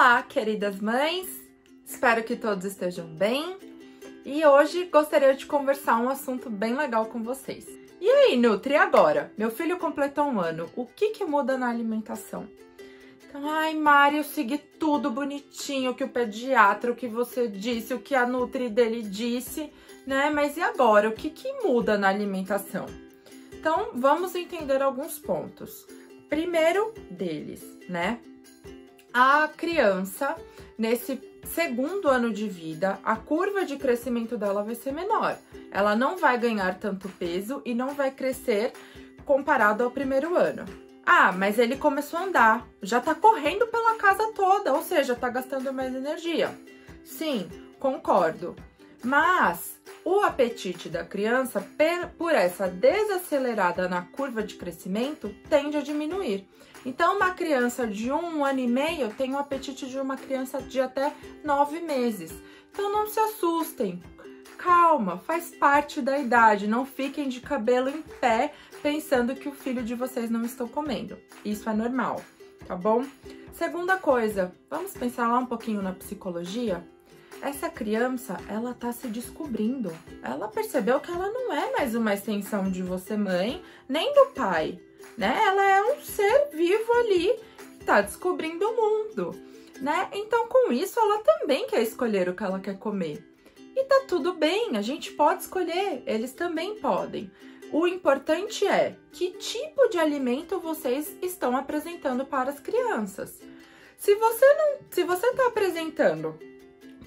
Olá, queridas mães! Espero que todos estejam bem. E hoje gostaria de conversar um assunto bem legal com vocês. E aí, Nutri, agora? Meu filho completou um ano, o que que muda na alimentação? Então, ai, Mari, eu segui tudo bonitinho, que o pediatra, o que você disse, o que a Nutri dele disse, né? Mas e agora? O que que muda na alimentação? Então, vamos entender alguns pontos. Primeiro deles, né? A criança, nesse segundo ano de vida, a curva de crescimento dela vai ser menor. Ela não vai ganhar tanto peso e não vai crescer comparado ao primeiro ano. Ah, mas ele começou a andar, já tá correndo pela casa toda, ou seja, tá gastando mais energia. Sim, concordo. Mas o apetite da criança, por essa desacelerada na curva de crescimento, tende a diminuir. Então, uma criança de um ano e meio tem o apetite de uma criança de até nove meses. Então, não se assustem. Calma, faz parte da idade. Não fiquem de cabelo em pé pensando que o filho de vocês não estão comendo. Isso é normal, tá bom? Segunda coisa, vamos pensar lá um pouquinho na psicologia? Essa criança, ela tá se descobrindo. Ela percebeu que ela não é mais uma extensão de você, mãe, nem do pai, né? Ela é um ser vivo ali tá descobrindo o mundo, né? Então, com isso, ela também quer escolher o que ela quer comer. E tá tudo bem, a gente pode escolher, eles também podem. O importante é que tipo de alimento vocês estão apresentando para as crianças. Se você não, se você está apresentando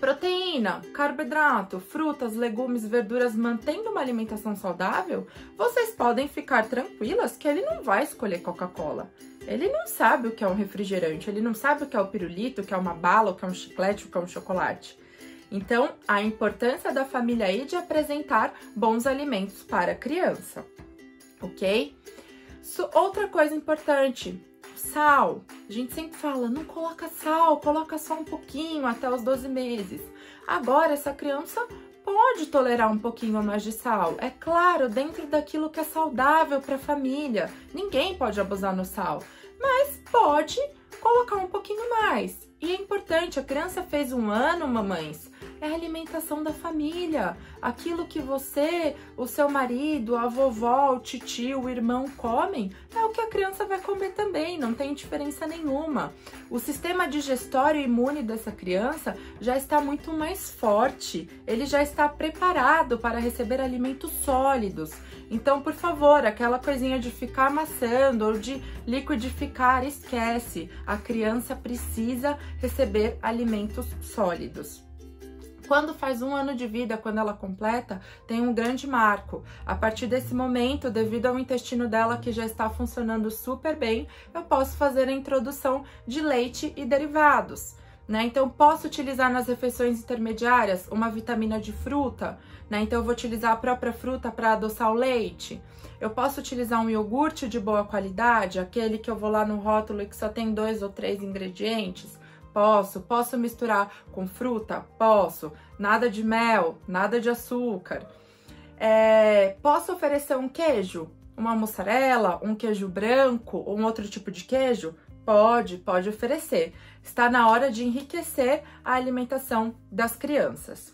proteína, carboidrato, frutas, legumes, verduras, mantendo uma alimentação saudável, vocês podem ficar tranquilas que ele não vai escolher Coca-Cola. Ele não sabe o que é um refrigerante, ele não sabe o que é o pirulito, o que é uma bala, o que é um chiclete, o que é um chocolate. Então, a importância da família aí de apresentar bons alimentos para a criança, ok? Outra coisa importante, Sal, a gente sempre fala, não coloca sal, coloca só um pouquinho até os 12 meses. Agora, essa criança pode tolerar um pouquinho mais de sal. É claro, dentro daquilo que é saudável para a família. Ninguém pode abusar no sal, mas pode colocar um pouquinho mais. E é importante, a criança fez um ano, mamães, é a alimentação da família. Aquilo que você, o seu marido, a vovó, o titio, o irmão comem, é o que a criança vai comer também, não tem diferença nenhuma. O sistema digestório imune dessa criança já está muito mais forte, ele já está preparado para receber alimentos sólidos. Então, por favor, aquela coisinha de ficar amassando ou de liquidificar, esquece. A criança precisa receber alimentos sólidos. Quando faz um ano de vida, quando ela completa, tem um grande marco. A partir desse momento, devido ao intestino dela que já está funcionando super bem, eu posso fazer a introdução de leite e derivados. Né? Então, posso utilizar nas refeições intermediárias uma vitamina de fruta, né? Então, eu vou utilizar a própria fruta para adoçar o leite. Eu posso utilizar um iogurte de boa qualidade, aquele que eu vou lá no rótulo e que só tem dois ou três ingredientes. Posso. Posso misturar com fruta? Posso. Nada de mel, nada de açúcar. É, posso oferecer um queijo? Uma mussarela, um queijo branco ou um outro tipo de queijo? Pode, pode oferecer. Está na hora de enriquecer a alimentação das crianças.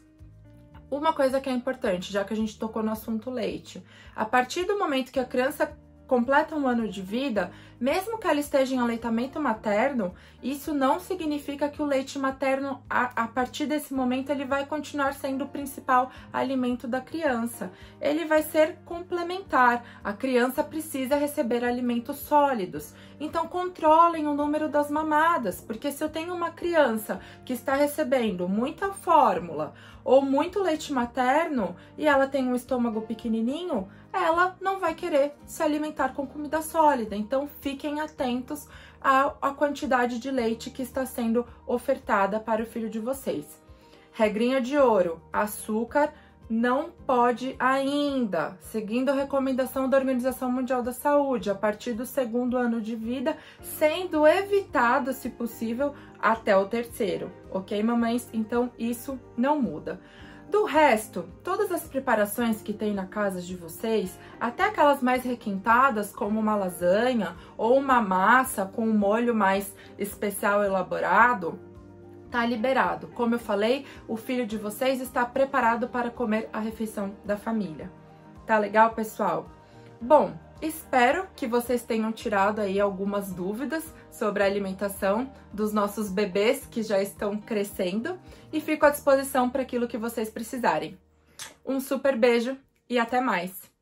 Uma coisa que é importante, já que a gente tocou no assunto leite, a partir do momento que a criança completa um ano de vida, mesmo que ela esteja em aleitamento materno, isso não significa que o leite materno, a, a, partir desse momento, ele vai continuar sendo o principal alimento da criança. Ele vai ser complementar. A criança precisa receber alimentos sólidos. Então, controlem o número das mamadas, porque se eu tenho uma criança que está recebendo muita fórmula ou muito leite materno e ela tem um estômago pequenininho, ela não vai querer se alimentar com comida sólida. Então, fiquem atentos à, à quantidade de leite que está sendo ofertada para o filho de vocês. Regrinha de ouro: açúcar não pode ainda, seguindo a recomendação da Organização Mundial da Saúde, a partir do segundo ano de vida, sendo evitado, se possível, até o terceiro, ok, mamães? Então isso não muda. Do resto, todas as preparações que tem na casa de vocês, até aquelas mais requintadas, como uma lasanha ou uma massa com um molho mais especial elaborado, tá liberado. Como eu falei, o filho de vocês está preparado para comer a refeição da família. Tá legal, pessoal? Bom, espero que vocês tenham tirado aí algumas dúvidas sobre a alimentação dos nossos bebês que já estão crescendo e fico à disposição para aquilo que vocês precisarem. Um super beijo e até mais!